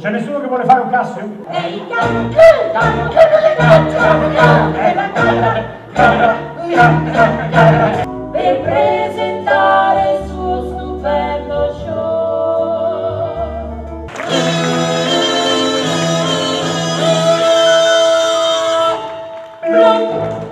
C'è nessuno che vuole fare un casso? Ehi, can, can, can, per presentare il suo stupendo show. Blum.